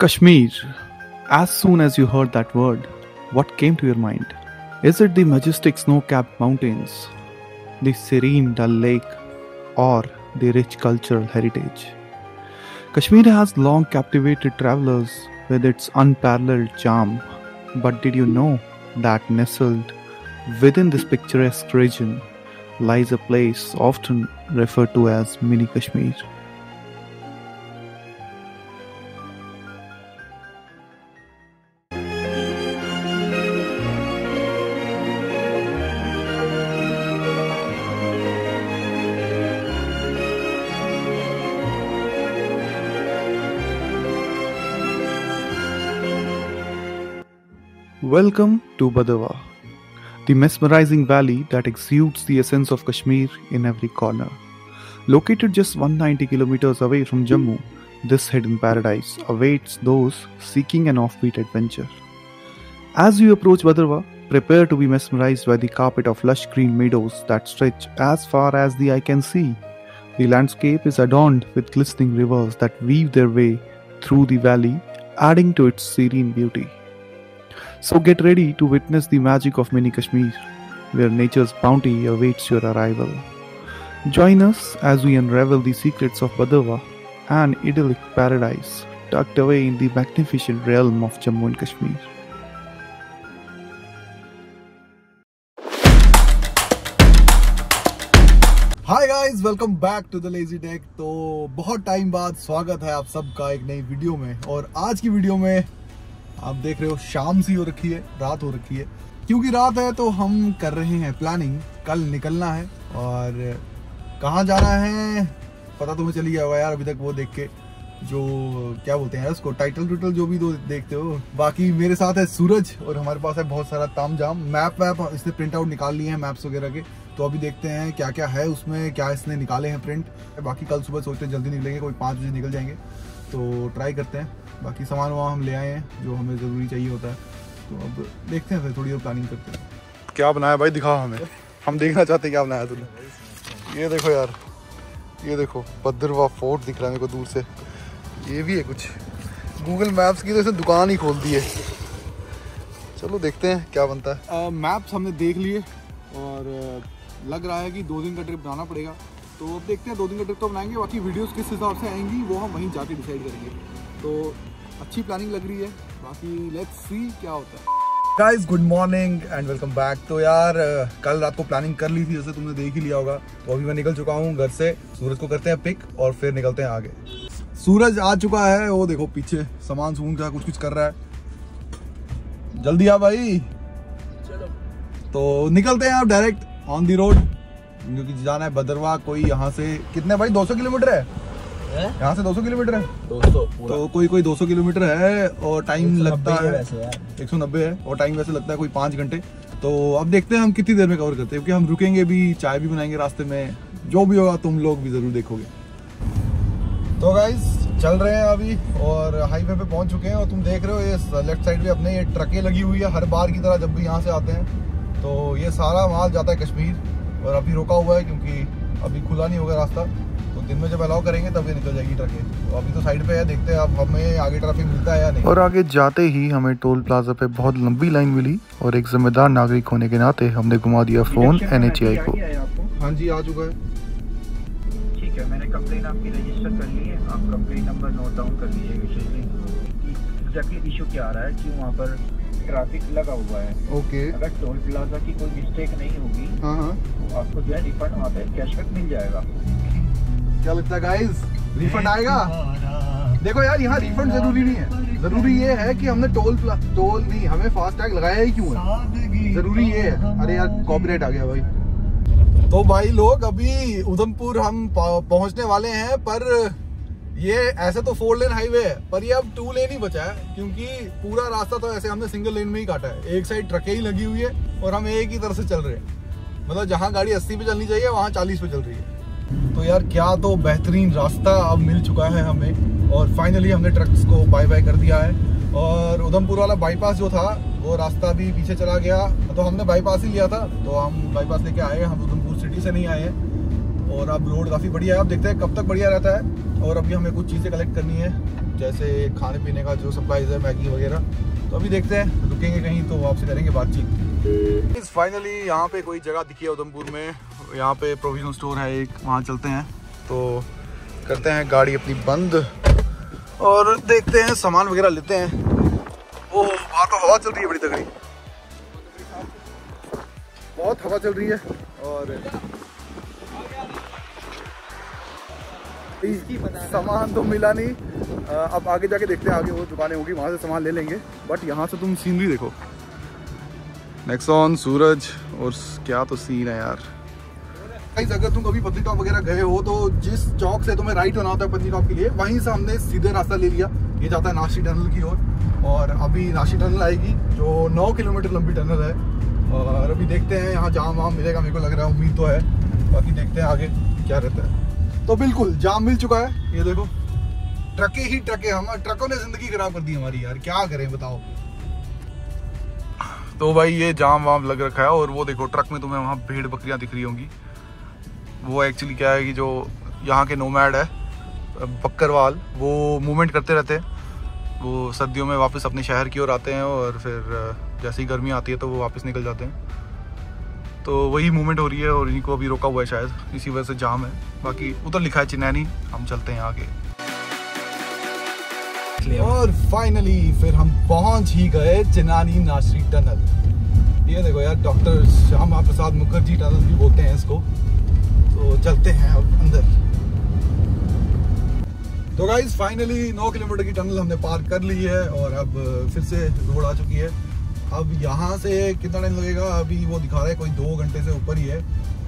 Kashmir. As soon as you heard that word, what came to your mind? Is it the majestic snow capped mountains, the serene Dal Lake, or the rich cultural heritage? Kashmir has long captivated travelers with its unparalleled charm. But did you know that nestled within this picturesque region lies a place often referred to as Mini Kashmir? Welcome to Badawa, the mesmerizing valley that exudes the essence of Kashmir in every corner. Located just 190 kilometers away from Jammu, this hidden paradise awaits those seeking an offbeat adventure. As you approach Badarwa, prepare to be mesmerized by the carpet of lush green meadows that stretch as far as the eye can see. The landscape is adorned with glistening rivers that weave their way through the valley, adding to its serene beauty. So get ready to witness the magic of mini Kashmir, where nature's bounty awaits your arrival. Join us as we unravel the secrets of Badawa, an idyllic paradise tucked away in the magnificent realm of Jammu and Kashmir. Hi guys welcome back to the lazy deck तो बहुत time बाद स्वागत है आप सबका एक नई video में और आज की वीडियो में आप देख रहे हो, शाम सी हो रखी है, रात हो रखी है। क्योंकि रात है तो हम कर रहे हैं प्लानिंग कल निकलना है और कहाँ जाना है, पता तुम्हें चली गया यार अभी तक वो देख के। जो, क्या बोलते हैं उसको टाइटल टूटल जो भी दो देखते हो। बाकी मेरे साथ है सूरज और हमारे पास है बहुत सारा ताम जाम मैप वैप इसने प्रिंट आउट निकाल लिए हैं मैप्स वगैरह के। तो अभी देखते हैं क्या क्या है उसमें, क्या इसने निकाले हैं प्रिंट बाकी कल सुबह सोचते हैं जल्दी निकलेंगे, कोई पाँच बजे निकल जाएँगे। तो ट्राई करते हैं। बाकी सामान वहाँ हम ले आए हैं जो हमें ज़रूरी चाहिए होता है। तो अब देखते हैं फिर थोड़ी और प्लानिंग करते हैं। क्या बनाया भाई? दिखाओ हमें। हम देखना चाहते हैं क्या बनाया तुमने ये देखो यार ये देखो भद्रवा फोर्ट दिख रहा है मेरे को दूर से। ये भी है कुछ। गूगल मैप्स की तो इसने दुकान ही खोल दी है। चलो देखते हैं क्या बनता है। मैप्स हमने देख लिए और लग रहा है कि दो दिन का ट्रिप बनाना पड़ेगा। तो अब देखते हैं दो दिन का ट्रिप तो बनाएँगे बाकी वीडियोस किस हिसाब से आएँगी वो हम वहीं जाके डिसाइड करेंगे। तो अच्छी प्लानिंग लग रही है। बाकी लेट्स सी क्या होता है। Guys good morning and welcome back तो यार कल रात को प्लानिंग कर ली थी जैसे तुमने देख ही लिया होगा। तो अभी मैं निकल चुका हूँ घर से सूरज को करते हैं पिक और फिर निकलते हैं आगे। सूरज आ चुका है वो देखो पीछे सामान सून का कुछ कुछ कर रहा है। जल्दी आ भाई। चलो। तो निकलते हैं आप डायरेक्ट ऑन दी रोड क्योंकि जाना है भद्रवा कोई यहाँ से कितने भाई 200 किलोमीटर है? यहाँ से 200 किलोमीटर है। 200 तो कोई कोई 200 किलोमीटर है और टाइम लगता है एक सौ नब्बे है और टाइम वैसे लगता है कोई पाँच घंटे। तो अब देखते हैं हम कितनी देर में कवर करते हैं क्योंकि हम रुकेंगे भी चाय भी बनाएँगे रास्ते में। जो भी होगा तुम लोग भी ज़रूर देखोगे। तो गाइज़ चल रहे हैं अभी और हाईवे पे पहुँच चुके हैं और तुम देख रहे हो ये लेफ़्ट साइड पे अपने ये ट्रकें लगी हुई है हर बार की तरह जब भी यहाँ से आते हैं। तो ये सारा माल जाता है कश्मीर और अभी रुका हुआ है क्योंकि अभी खुला नहीं होगा रास्ता। दिन में जब अलाउ करेंगे तब ये निकल जाएगी ट्रकें तो अभी तो साइड पे है देखते हैं अब हमें आगे ट्रैफ़िक मिलता है या नहीं। और आगे जाते ही हमें टोल प्लाजा पे बहुत लंबी लाइन मिली और एक जिम्मेदार नागरिक होने के नाते हमने घुमा दिया फ़ोन एन को। हाँ जी आ चुका है। ठीक है मैंने कंप्लेन आपकी रजिस्टर कर ली है। आप कंप्लेन नंबर नोट डाउन कर लीजिए एग्जैक्टली इशू क्या आ रहा है कि वहाँ पर ट्रैफ़िक लगा हुआ है। ओके अगर टोल प्लाजा की कोई मिस्टेक नहीं होगी हाँ हाँ। तो आपको जो है रिफंड वहाँ पे कैशबैक मिल जाएगा। क्या लगता है गाइस रिफंड आएगा? देखो यार यहाँ रिफंड ज़रूरी नहीं है। ज़रूरी ये है कि हमने टोल टोल नहीं हमें फास्ट टैग लगाया ही क्यों है? ज़रूरी ये है। अरे यार कॉपीराइट आ गया भाई। तो भाई लोग अभी उधमपुर हम पहुँचने वाले हैं पर ये ऐसे तो फोर लेन हाईवे है पर ये अब टू लेन ही बचा है क्योंकि पूरा रास्ता तो ऐसे हमने सिंगल लेन में ही काटा है। एक साइड ट्रकें ही लगी हुई है और हम एक ही तरह से चल रहे हैं। मतलब जहाँ गाड़ी 80 पे चलनी चाहिए वहाँ 40 पे चल रही है। तो यार क्या तो बेहतरीन रास्ता अब मिल चुका है हमें। और फाइनली हमने ट्रक्स को बाय बाय कर दिया है। और उधमपुर वाला बाईपास जो था, वो रास्ता भी पीछे चला गया। तो हमने बाईपास ही लिया था। तो हम बाईपास लेके आए हम उधमपुर सिटी से नहीं आए हैं। और अब रोड काफ़ी बढ़िया है। अब देखते हैं कब तक बढ़िया रहता है। और अभी हमें कुछ चीज़ें कलेक्ट करनी है। जैसे खाने पीने का जो सप्लाईज है, मैगी वगैरह। तो अभी देखते हैं। रुकेंगे कहीं तो आपसे करेंगे बातचीत। फाइनली यहाँ पे कोई जगह दिखी है उधमपुर में। यहाँ पे प्रोविज़न स्टोर है एक, वहाँ चलते हैं। तो करते हैं गाड़ी अपनी बंद और देखते हैं, सामान वगैरह लेते हैं। ओह, बाहर तो हवा चल रही है बड़ी तगड़ी। बहुत हवा चल रही है और सामान तो मिला नहीं। अब आगे जाके देखते हैं, आगे वो दुकानें होगी, वहाँ से सामान ले लेंगे। बट यहाँ से तुम सीनरी देखो। नेक्सॉन सूरज और क्या तो सीन है यार। गाइस अगर तुम कभी पत्नी टॉप वगैरह गए हो तो जिस चौक से तुम्हें राइट होना होता है पत्नी टॉप के लिए वहीं से हमने सीधे रास्ता ले लिया। ये जाता है नाशी टनल की ओर और, अभी नाशी टनल आएगी जो 9 किलोमीटर लंबी टनल है। और अभी देखते हैं यहाँ जाम वाम मिलेगा मेरे को लग रहा है उम्मीद तो है। बाकी देखते हैं आगे क्या रहता है। तो बिल्कुल जाम मिल चुका है। ये देखो ट्रके ही ट्रके हम ट्रकों ने ज़िंदगी खराब कर दी हमारी यार क्या करें बताओ। तो भाई ये जाम वाम लग रखा है और वो देखो, ट्रक में तुम्हें वहाँ भीड़ बकरियाँ दिख रही होंगी। वो एक्चुअली क्या है कि जो यहाँ के नोमैड है, बक्करवाल, वो मूवमेंट करते रहते हैं। वो सर्दियों में वापस अपने शहर की ओर आते हैं और फिर, जैसे ही गर्मी आती है तो वो वापस निकल जाते हैं। तो वही मूवमेंट हो रही है और इन्हीं को अभी रोका हुआ है शायद। इसी वजह से जाम है। बाकी उधर लिखा है, चिनैनी, हम चलते हैं आगे। और फाइनली फिर हम पहुँच ही गए चिनानी नाशरी टनल। ये देखो यार डॉक्टर श्यामा प्रसाद मुखर्जी टनल भी बोलते हैं इसको। तो चलते हैं अब अंदर। तो गाइज़ फाइनली 9 किलोमीटर की टनल हमने पार कर ली है और अब फिर से रोड आ चुकी है। अब यहाँ से कितना टाइम लगेगा? अभी वो दिखा रहा है कोई दो घंटे से ऊपर ही है।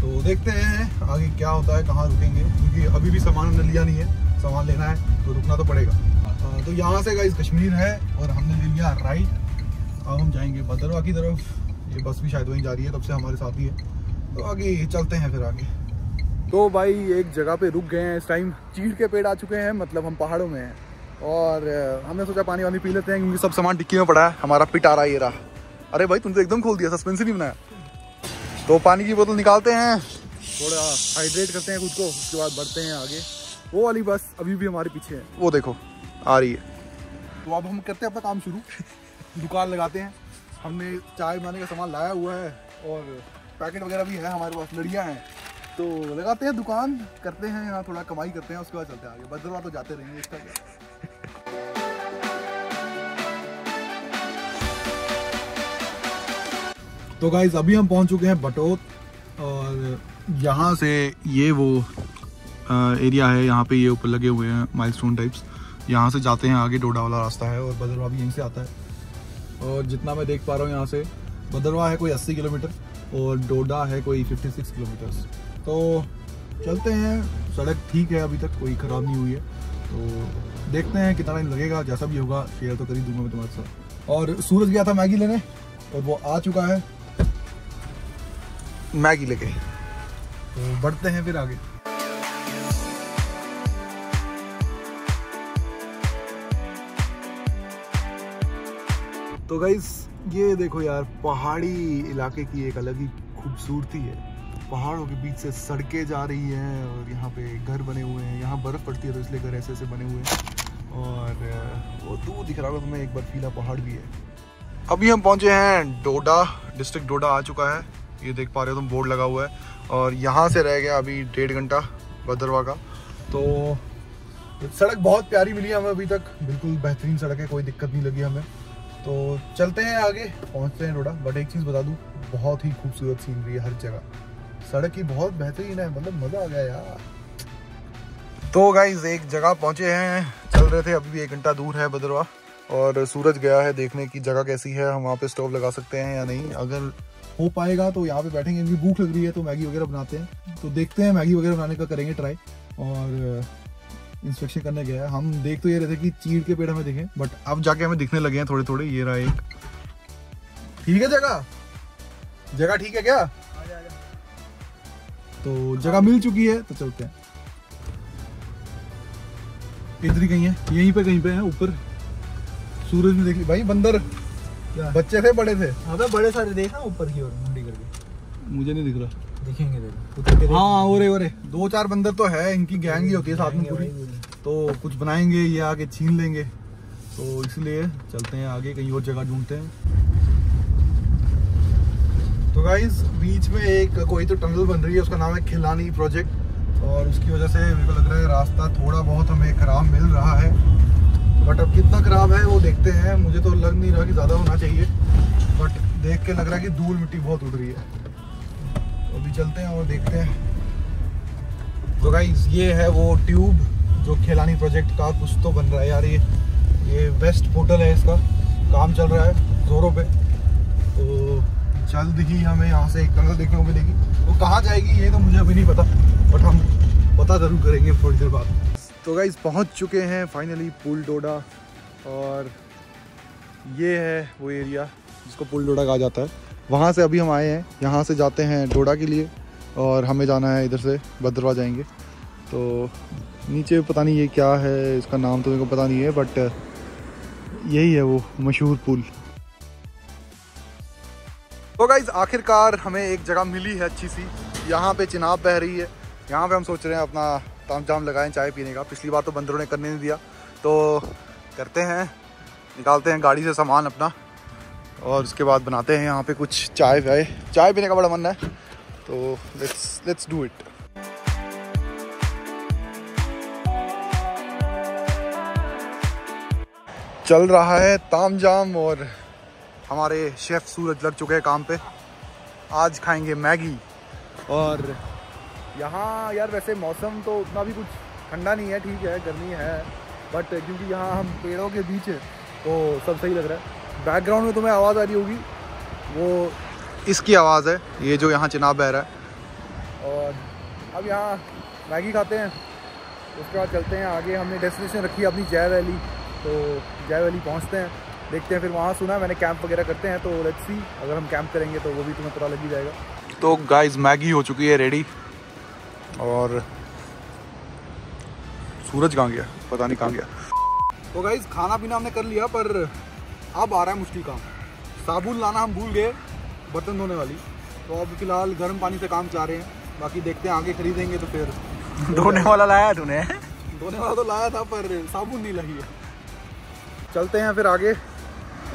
तो देखते हैं आगे क्या होता है, कहाँ रुकेंगे, क्योंकि अभी भी सामान हमने लिया नहीं है। सामान लेना है तो रुकना तो पड़ेगा। तो यहाँ से गाइज़ कश्मीर है और हमने ले लिया राइट अब हम जाएँगे भद्रवा की तरफ़। ये बस भी शायद वहीं जा रही है तब से हमारे साथ ही है। तो आगे चलते हैं फिर आगे। तो भाई एक जगह पे रुक गए हैं इस टाइम चीड़ के पेड़ आ चुके हैं मतलब हम पहाड़ों में हैं। और हमने सोचा पानी वानी पी लेते हैं क्योंकि सब सामान टिक्की में पड़ा है। हमारा पिट आ रहा है ये रहा। अरे भाई तुम तो एकदम खोल दिया सस्पेंस ही नहीं बनाया। तो पानी की बोतल निकालते हैं। थोड़ा हाइड्रेट करते हैं खुद को उसके बाद बढ़ते हैं आगे। वो वाली बस अभी भी हमारे पीछे है। वो देखो। आ रही है। तो अब हम करते हैं अपना काम शुरू। दुकान लगाते हैं। हमने चाय बनाने का सामान लाया हुआ है और पैकेट वगैरह भी है हमारे पास लड़ियाँ हैं। तो लगाते हैं दुकान करते हैं यहाँ थोड़ा कमाई करते हैं उसके बाद चलते हैं आगे। बदरवा तो जाते रहेंगे इसका क्या? तो गाइज़ अभी हम पहुँच चुके हैं बटोत और यहाँ से ये वो आ, एरिया है यहाँ पे ये ऊपर लगे हुए हैं माइलस्टोन टाइप्स यहाँ से जाते हैं, आगे डोडा वाला रास्ता है और भद्रवाह भी यहीं से आता है। और जितना मैं देख पा रहा हूँ यहाँ से भद्रवाह है कोई 80 किलोमीटर और डोडा है कोई 56 किलोमीटर तो चलते हैं, सड़क ठीक है अभी तक, कोई ख़राब नहीं हुई है। तो देखते हैं कितना टाइम लगेगा, जैसा भी होगा, शेयर तो कर ही दूँगा मैं तुम्हारे साथ। और सूरज गया था मैगी लेने, और वो आ चुका है मैगी लेके। तो बढ़ते हैं फिर आगे। तो गाइस ये देखो यार, पहाड़ी इलाके की एक अलग ही खूबसूरती है। पहाड़ों के बीच से सड़कें जा रही हैं और यहाँ पे घर बने हुए हैं। यहाँ बर्फ़ पड़ती है तो इसलिए घर ऐसे ऐसे बने हुए हैं। और वो दूर दिख रहा होगा तुम्हें एक बर्फीला पहाड़ भी है। अभी हम पहुँचे हैं डोडा डिस्ट्रिक्ट डोडा आ चुका है। ये देख पा रहे हो तुम, बोर्ड लगा हुआ है। और यहाँ से रह गया अभी डेढ़ घंटा भद्रवा का। तो सड़क बहुत प्यारी मिली हमें अभी तक। बिल्कुल बेहतरीन सड़क है, कोई दिक्कत नहीं लगी हमें। तो चलते हैं आगे, पहुँचते हैं डोडा बट एक चीज़ बता दूँ, बहुत ही खूबसूरत सीनरी है हर जगह। सड़क ही बहुत बेहतरीन है मतलब मज़ा आ गया यार। तो गाइज़ एक जगह पहुँचे हैं। चल रहे थे अभी भी एक घंटा दूर है बदरवा और सूरज गया है देखने की, जगह कैसी है, हम वहाँ पे स्टोव लगा सकते हैं या नहीं। अगर हो पाएगा तो यहाँ पे बैठेंगे क्योंकि भूख लग रही है तो मैगी वगैरह बनाते हैं। तो देखते हैं, मैगी वगैरह बनाने का करेंगे ट्राई और इंस्पेक्शन करने गया है। हम देख तो ये रहे थे कि चीड़ के पेड़ हमें दिखे बट अब जाके हमें दिखने लगे हैं थोड़े थोड़े ये रहा एक। ठीक है जगह? जगह ठीक है क्या? तो जगह मिल चुकी है तो चलते हैं। इधर ही कहीं है यहीं पे कहीं पे है ऊपर। सूरज में देख भाई बंदर। बच्चे थे बड़े थे। अबे बड़े सारे देखा ऊपर की ओर मुंडी करके। मुझे नहीं दिख रहा। दिखेंगे देखो। हाँ दो चार बंदर तो है इनकी गैंग ही होती है साथ में पूरी। तो कुछ बनाएँगे ये आके छीन लेंगे। तो इसलिए चलते हैं आगे कहीं और जगह ढूंढते हैं। तो गाइज़ बीच में एक कोई तो टनल बन रही है उसका नाम है खिलानी प्रोजेक्ट और उसकी वजह से मेरे को लग रहा है रास्ता थोड़ा बहुत हमें ख़राब मिल रहा है। बट अब कितना ख़राब है वो देखते हैं। मुझे तो लग नहीं रहा कि ज़्यादा होना चाहिए। बट देख के लग रहा है कि धूल मिट्टी बहुत उड़ रही है। तो अभी चलते हैं और देखते हैं। तो गाइज़ ये है वो ट्यूब जो खेलानी प्रोजेक्ट का कुछ तो बन रहा है यार, ये ये वेस्ट पोर्टल है इसका। काम चल रहा है जोरों पे। तो जल्द ही हमें यहाँ से एक टनल देखने को मिलेगी। वो कहाँ जाएगी, ये तो मुझे अभी नहीं पता बट हम पता ज़रूर करेंगे थोड़ी देर बाद। तो गाइज़ पहुँच चुके हैं फाइनली पुल डोडा और ये है वो एरिया जिसको पुल डोडा कहा जाता है। वहाँ से अभी हम आए हैं। यहाँ से जाते हैं डोडा के लिए और हमें जाना है इधर से भद्रवा जाएँगे। तो नीचे पता नहीं ये क्या है, इसका नाम तो मेरे को पता नहीं है बट यही है वो मशहूर पुल। तो गाइज़ आखिरकार हमें एक जगह मिली है अच्छी सी। यहाँ पे चिनाब बह रही है। यहाँ पे हम सोच रहे हैं अपना ताम जाम लगाएँ चाय पीने का। पिछली बार तो बंदरों ने करने नहीं दिया। तो करते हैं, निकालते हैं गाड़ी से सामान अपना। और उसके बाद बनाते हैं यहाँ पे कुछ चाय वाय। चाय पीने का बड़ा मन है तो लेट्स लेट्स डू इट चल रहा है ताम जाम और हमारे शेफ सूरज लग चुके हैं काम पे। आज खाएँगे मैगी। और यहाँ यार वैसे मौसम तो उतना भी कुछ ठंडा नहीं है, ठीक है, गर्मी है बट क्योंकि यहाँ हम पेड़ों के बीच है तो सब सही लग रहा है। बैकग्राउंड में तुम्हें आवाज़ आ रही होगी। वो इसकी आवाज़ है ये जो यहाँ चिनाब बह रहा है। और अब यहाँ मैगी खाते हैं। उसके बाद चलते हैं आगे। हमने डेस्टिनेशन रखी है अपनी जय वैली। तो जय वैली पहुँचते हैं। देखते हैं फिर वहाँ सुना मैंने कैंप वगैरह करते हैं। तो लेट्स सी अगर हम कैंप करेंगे तो वो भी तुम्हें पता लग ही जाएगा। तो गाइस मैगी हो चुकी है रेडी और सूरज कहाँ गया? पता नहीं कहाँ गया। तो गाइस खाना पीना हमने कर लिया पर अब आ रहा है मुश्किल काम। साबुन लाना हम भूल गए बर्तन धोने वाली। तो अब फ़िलहाल गर्म पानी से काम चाह रहे हैं। बाकी देखते हैं आगे खरीदेंगे तो फिर। धोने वाला लाया तूने? धोने वाला तो लाया था पर साबुन नहीं लगी है। चलते हैं फिर आगे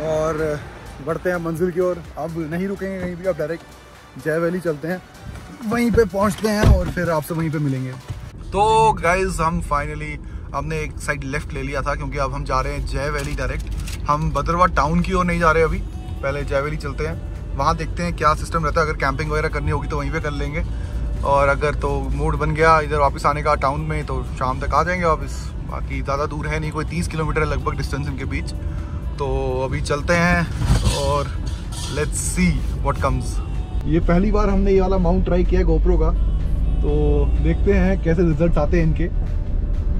और बढ़ते हैं मंजिल की ओर। अब नहीं रुकेंगे कहीं भी अब डायरेक्ट जय वैली चलते हैं। वहीं पे पहुँचते हैं और फिर आपसे वहीं पे मिलेंगे। तो गाइज़ हम फाइनली हमने एक साइड लेफ़्ट ले लिया था, क्योंकि अब हम जा रहे हैं जय वैली डायरेक्ट हम भद्रवा टाउन की ओर नहीं जा रहे अभी, पहले जय वैली चलते हैं. वहाँ देखते हैं क्या सिस्टम रहता है, अगर कैंपिंग वगैरह करनी होगी तो वहीं पर कर लेंगे. और अगर तो मूड बन गया इधर वापस आने का टाउन में तो शाम तक आ जाएँगे वापस. बाकी ज़्यादा दूर है नहीं, कोई तीस किलोमीटर लगभग डिस्टेंस इनके बीच. तो अभी चलते हैं और लेट्स सी व्हाट कम्स ये पहली बार हमने ये वाला माउंट ट्राई किया है गोप्रो का. तो देखते हैं कैसे रिज़ल्ट आते हैं इनके.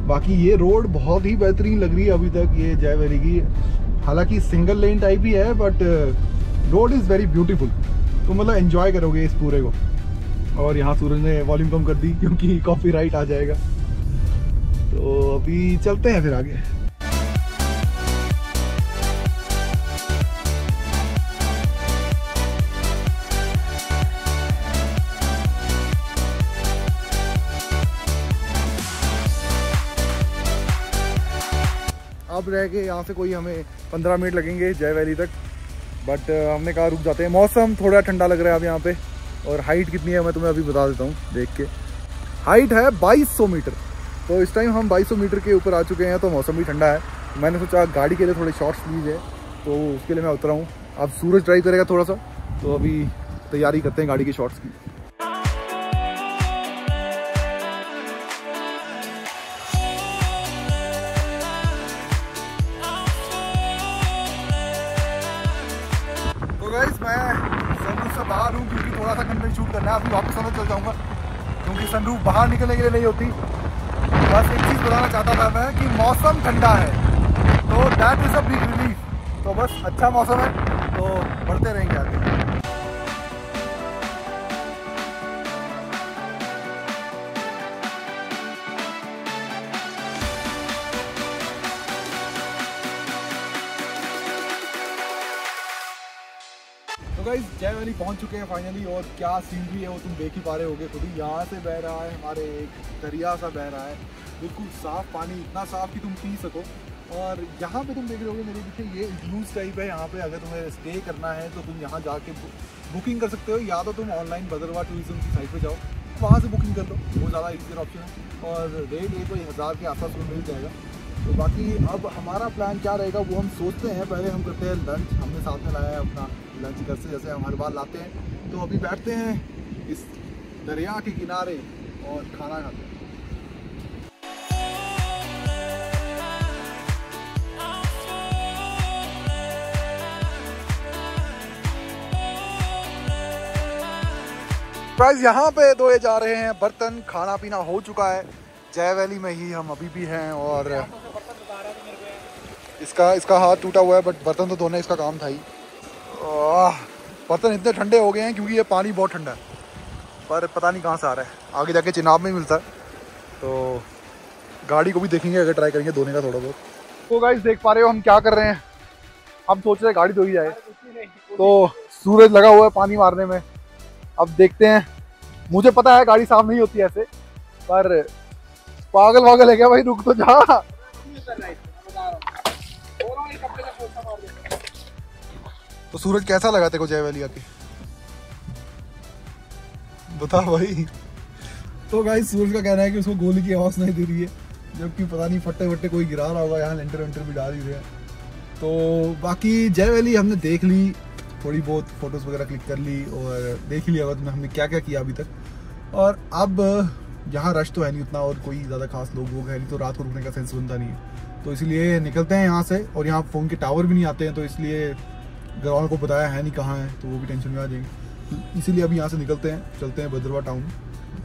बाकी ये रोड बहुत ही बेहतरीन लग रही है अभी तक, ये जय वैली की। हालाँकि सिंगल लेन टाइप ही है but road is very beautiful तो मतलब एंजॉय करोगे इस पूरे को। और यहाँ सूरज ने वॉल्यूम कम कर दी, क्योंकि कॉपीराइट आ जाएगा। तो अभी चलते हैं फिर आगे। अब रह गए, यहाँ से कोई हमें पंद्रह मिनट लगेंगे जय वैली तक। बट हमने कहा रुक जाते हैं। मौसम थोड़ा ठंडा लग रहा है अब यहाँ पे, और हाइट कितनी है मैं तुम्हें अभी बता देता हूँ, देख के। हाइट है 2200 मीटर। तो इस टाइम हम 2200 मीटर के ऊपर आ चुके हैं तो मौसम भी ठंडा है। मैंने सोचा गाड़ी के लिए थोड़े शॉर्ट्स लीजिए तो उसके लिए मैं उतरा हूँ। अब सूरज ड्राइव करेगा थोड़ा सा तो अभी तैयारी करते हैं गाड़ी के शॉर्ट्स की। है अभी वापस अंदर चल जाऊँगा, क्योंकि सनरूफ बाहर निकलने के लिए नहीं होती। बस एक चीज़ बताना चाहता था मैं कि मौसम ठंडा है तो that is a big relief तो बस अच्छा मौसम है तो बढ़ते रहेंगे। गाइस जय वैली पहुँच चुके हैं फाइनली और क्या सीनरी है वो तुम देख ही पा रहे होगे। खुद ही यहाँ से बह रहा है, हमारे एक दरिया सा बह रहा है। बिल्कुल साफ़ पानी, इतना साफ़ कि तुम पी सको। और यहाँ पे तुम देख रहे होगे मेरे पीछे ये इग्लूज टाइप है यहाँ पे। अगर तुम्हें स्टे करना है तो तुम यहाँ जाके बुकिंग कर सकते हो। या तो तुम ऑनलाइन भद्रवा टूरिज़्म की साइट पे जाओ। वहाँ से बुकिंग कर लो। वो ज़्यादा इजियर ऑप्शन है। और रेट एक कोई हज़ार के आसपास में मिल जाएगा। तो बाकी अब हमारा प्लान क्या रहेगा वो हम सोचते हैं। पहले हम करते हैं लंच हमने साथ में लाया है अपना लंच घर से जैसे हम हर बार लाते हैं तो अभी बैठते हैं इस दरिया के किनारे और खाना खाते हैं। गाइस यहाँ पे धोए जा रहे हैं बर्तन खाना पीना हो चुका है। जय वैली में ही हम अभी भी हैं और इसका इसका हाथ टूटा हुआ है बट बर्तन तो धोने इसका काम था ही। बर्तन इतने ठंडे हो गए हैं क्योंकि ये पानी बहुत ठंडा है पर पता नहीं कहाँ से आ रहा है आगे जाके चिनाब में मिलता है तो गाड़ी को भी देखेंगे अगर ट्राई करेंगे धोने का थोड़ा बहुत तो गाइस देख पा रहे हो हम क्या कर रहे हैं हम सोच रहे हैं गाड़ी धोई जाए तो सूरज लगा हुआ है पानी मारने में अब देखते हैं मुझे पता है गाड़ी साफ़ नहीं होती ऐसे पर पागल वागल है क्या भाई रुक तो जा तो सूरज कैसा लगा तेरे को जय वैली आके? बता भाई। तो भाई सूरज का कहना है कि उसको गोली की आवाज़ नहीं दे रही है, जबकि पता नहीं फट्टे वट्टे कोई गिरा रहा होगा, यहाँ लेंटर वेंटर भी डाल ही। रहे तो बाकी जय वैली हमने देख ली, थोड़ी बहुत फ़ोटोज़ वगैरह क्लिक कर ली और देख लिया होगा हमने क्या क्या किया अभी तक। और अब, यहाँ रश तो है नहीं उतना और कोई ज़्यादा खास लोग वोग है नहीं तो रात को रुकने का सेंस बनता नहीं है। तो इसलिए निकलते हैं यहाँ से और यहाँ फ़ोन के टावर भी नहीं आते हैं तो इसलिए घर वालों को बताया है नहीं कहाँ है तो वो भी टेंशन में आ जाएँगे। इसीलिए अभी यहाँ से निकलते हैं, चलते हैं भद्रवा टाउन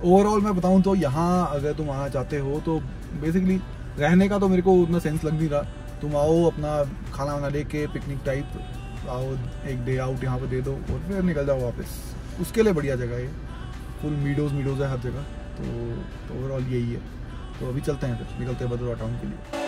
ओवरऑल मैं बताऊँ तो यहाँ अगर तुम आना चाहते हो तो बेसिकली रहने का तो मेरे को उतना सेंस लग नहीं रहा। तुम आओ, अपना खाना वाना लेके पिकनिक टाइप आओ, एक डे आउट यहाँ पर दे दो, और फिर निकल जाओ वापस। उसके लिए बढ़िया जगह है फुल मीडोज मीडोज है हर जगह। तो ओवरऑल यही है। तो अभी चलते हैं फिर, निकलते हैं भद्रवा टाउन के लिए।